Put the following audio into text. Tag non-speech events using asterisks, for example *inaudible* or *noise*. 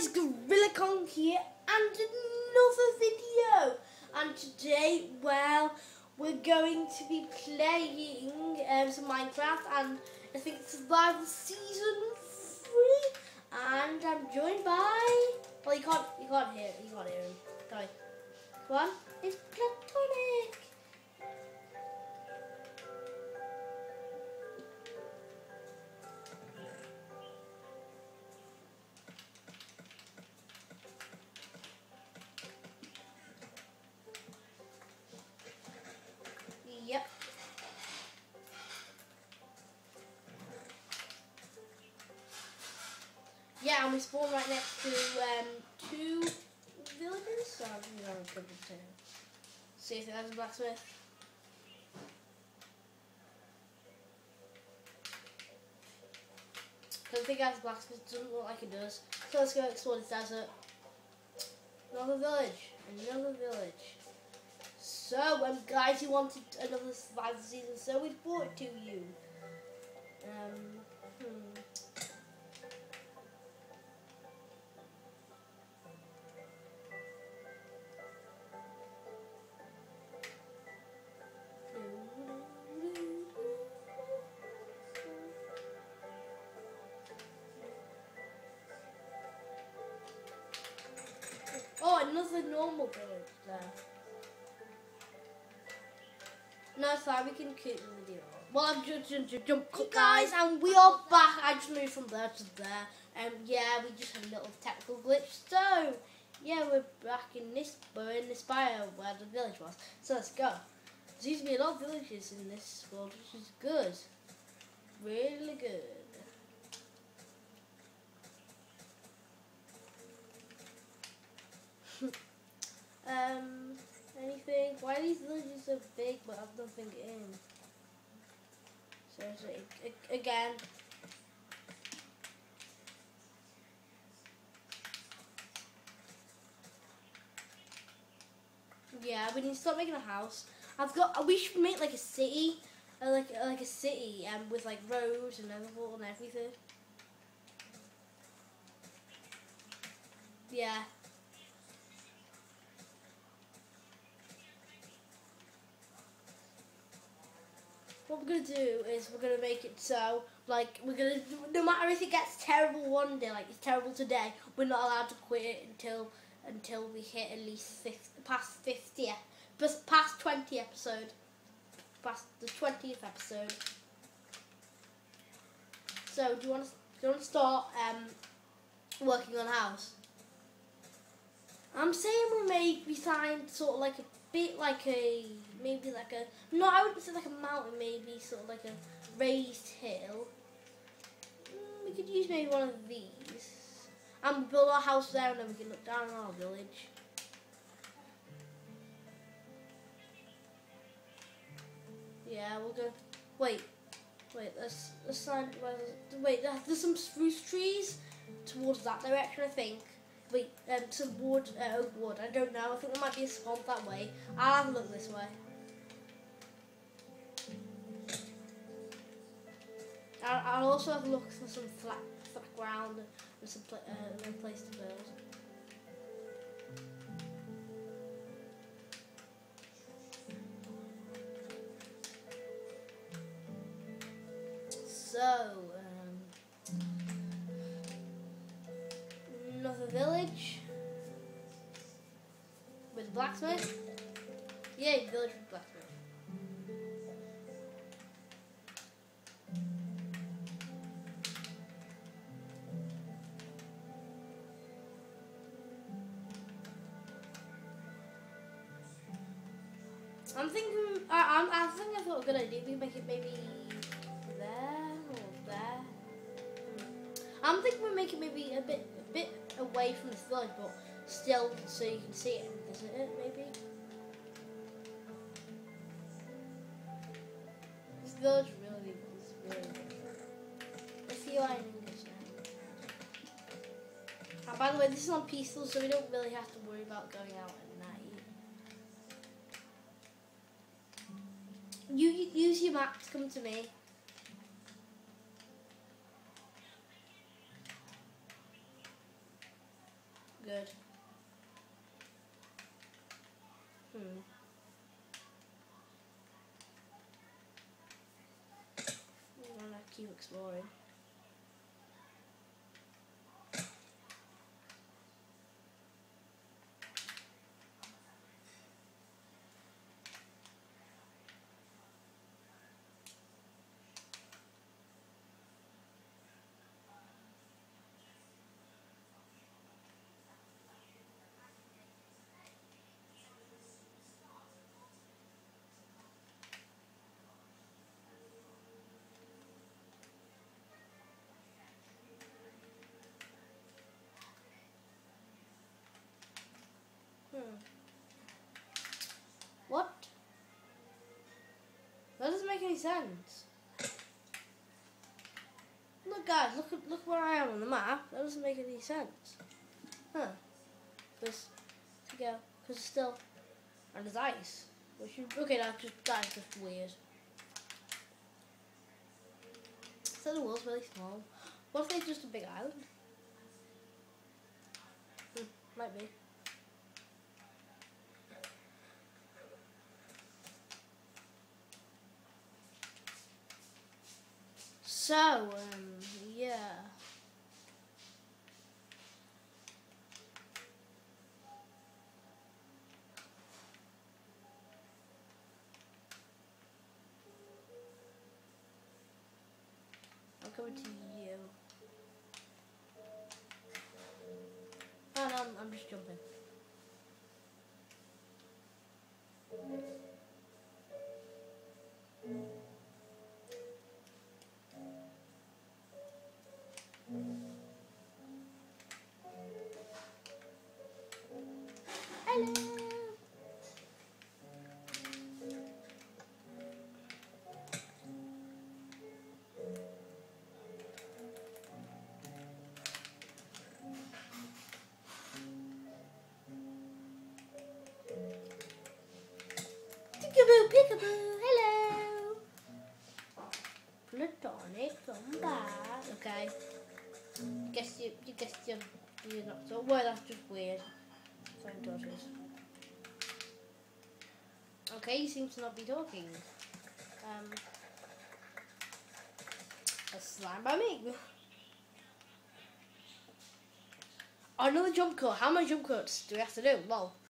guys, Gorilla Kong here and another video. And today, well, we're going to be playing um, some Minecraft and I think live season three. And I'm joined by, well, you can't, you can't hear, you can't hear him. Sorry. Come on, it's Platonic. Yeah, and we spawn right next to um, two villages. So I'm going to see if there's a blacksmith. Because I think a blacksmith doesn't look like it does. So let's go explore this desert. Another village. Another village. So, um, guys, you wanted another survival season, so we brought it to you. Um, hmm. Another normal village there. No, sorry, we can keep the video. Well, I'm just jump, jump, jump cut, guys, and we are back. I just moved from there to there, and yeah, we just had a little technical glitch. So, yeah, we're back in this, we're in this biome where the village was. So let's go. There seems to be a lot of villages in this world, which is good, really good. um. Anything? Why are these so big but I've nothing in? Seriously, again. Yeah, we need to start making a house. I've got. We should make like a city, uh, like uh, like a city, um, with like roads and and everything. Yeah. What we're gonna do is we're gonna make it so like we're gonna no matter if it gets terrible one day like it's terrible today we're not allowed to quit it until until we hit at least 50, past 50 past past 20 episode past the 20th episode. So do you want to do you want to start um working on house? I'm saying we maybe find sort of like a bit like a maybe like a no I wouldn't say like a mountain maybe sort of like a raised hill. Mm, we could use maybe one of these. And build our house there and then we can look down on our village. Yeah we'll go wait wait let's find wait there's some spruce trees towards that direction I think Wait, um, some wood, uh, oak wood. I don't know. I think there might be a swamp that way. I'll have a look this way. I'll, I'll also have a look for some flat, flat ground and some uh, a place to build. So, village with blacksmith. Yay, village with blacksmith. I'm thinking. I, I'm. I think I thought a good idea. We make it maybe there or there. Hmm. I'm thinking we make it maybe a bit, a bit away from the village, but still so you can see it and visit it. Maybe. This village really is really good. I feel I need this now. And by the way, this is on peaceful, so we don't really have to worry about going out at night. You, you use your map to come to me. Good. Hmm. I'm gonna keep exploring. Sense. Look, guys, look look where I am on the map. That doesn't make any sense. Huh? Because yeah, because it's still and there's ice. Which you, okay, that's just that's just weird. So the world's really small. What if they're just a big island? Hmm, might be. So, um, yeah. Peekaboo, hello. Platonic, come back. Okay. Guess you, you guess you, you're not so. Well, that's just weird. Flying torches. Okay, he seems to not be talking. Um, a slime by me. *laughs* Another jump cut. How many jump cuts do we have to do? Well,